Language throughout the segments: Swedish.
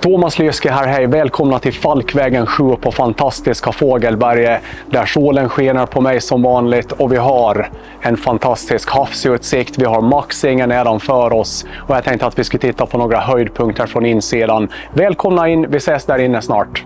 Thomas Lyske här, hej! Välkomna till Falkvägen 7 på fantastiska Fågelberget där solen skiner på mig som vanligt och vi har en fantastisk havsutsikt. Vi har Maxingen nedanför oss och jag tänkte att vi skulle titta på några höjdpunkter från insidan. Välkomna in, vi ses där inne snart.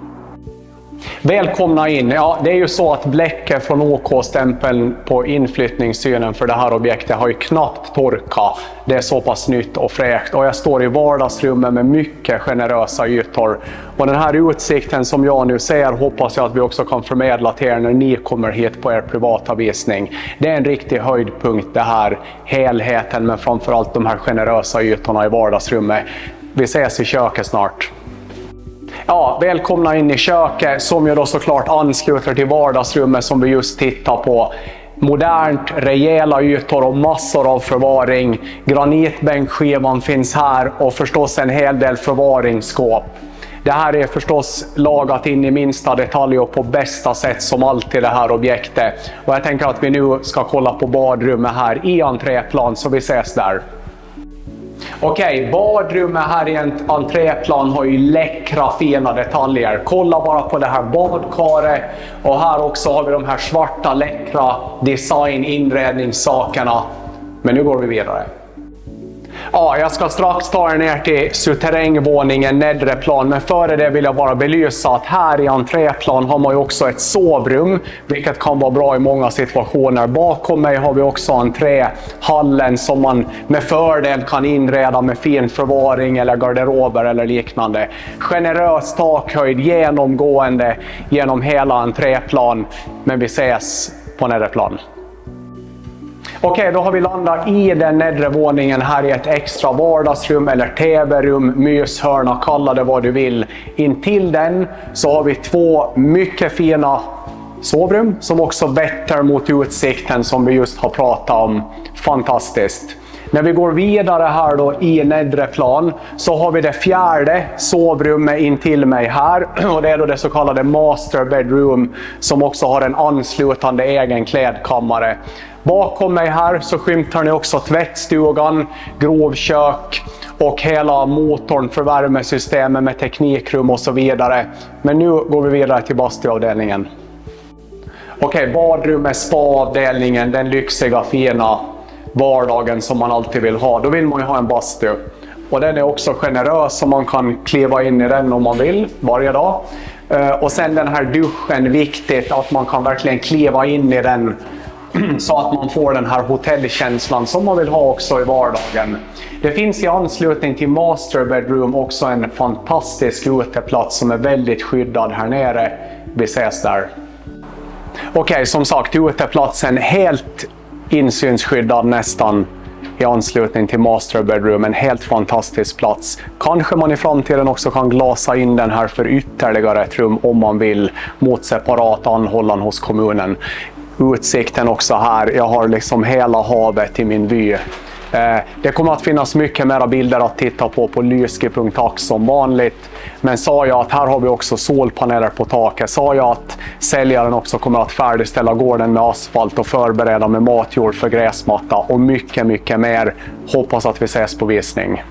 Välkomna in! Ja, det är ju så att bläcket från OK-stämpeln på inflyttningssynen för det här objektet har ju knappt torkat. Det är så pass nytt och fräscht och jag står i vardagsrummet med mycket generösa ytor. Och den här utsikten som jag nu ser hoppas jag att vi också kan förmedla till er när ni kommer hit på er privata visning. Det är en riktig höjdpunkt det här, helheten men framförallt de här generösa ytorna i vardagsrummet. Vi ses i köket snart. Ja, välkomna in i köket som ju då såklart ansluter till vardagsrummet som vi just tittar på. Modernt, rejäla ytor och massor av förvaring. Granitbänkskivan finns här och förstås en hel del förvaringsskåp. Det här är förstås lagat in i minsta detalj och på bästa sätt som alltid det här objektet. Och jag tänker att vi nu ska kolla på badrummet här i entréplan så vi ses där. Okej, okay, badrummet här i en entréplan har ju läckra fina detaljer. Kolla bara på det här badkaret. Och här också har vi de här svarta läckra design inredningssakerna. Men nu går vi vidare. Ja, jag ska strax ta er ner till suterrängvåningen, nedre plan, men före det vill jag bara belysa att här i entréplan har man ju också ett sovrum, vilket kan vara bra i många situationer. Bakom mig har vi också entréhallen som man med fördel kan inreda med fin förvaring eller garderober eller liknande. Generös takhöjd genomgående genom hela entréplan, men vi ses på nedre plan. Okej, då har vi landat i den nedre våningen här i ett extra vardagsrum eller tv-rum, myshörna, kalla det vad du vill. Intill den så har vi två mycket fina sovrum som också vetter mot utsikten som vi just har pratat om. Fantastiskt. När vi går vidare här då i nedre plan så har vi det fjärde sovrummet intill mig här och det är då det så kallade master bedroom som också har en anslutande egen klädkammare. Bakom mig här så skymtar ni också tvättstugan, grovkök och hela motorn för värmesystemet med teknikrum och så vidare. Men nu går vi vidare till bastuavdelningen. Okej, okay, badrummet, spaavdelningen, den lyxiga fina vardagen som man alltid vill ha. Då vill man ju ha en bastu. Och den är också generös så man kan kliva in i den om man vill varje dag. Eh, och sen den här duschen, viktigt att man kan verkligen kliva in i den så att man får den här hotellkänslan som man vill ha också i vardagen. Det finns i anslutning till Master Bedroom också en fantastisk uteplats som är väldigt skyddad här nere. Vi ses där. Okej, okay, som sagt uteplatsen helt insynsskyddad nästan i anslutning till Master Bedroom. En helt fantastisk plats. Kanske man i framtiden också kan glasa in den här för ytterligare ett rum om man vill mot separat anhållan hos kommunen utsikten också här. Jag har liksom hela havet i min vy. Eh, det kommer att finnas mycket mera bilder att titta på på lyske.ax som vanligt. Men sa jag att här har vi också solpaneler på taket. Sa jag att säljaren också kommer att färdigställa gården med asfalt och förbereda med matjord för gräsmatta och mycket, mycket mer. Hoppas att vi ses på visning.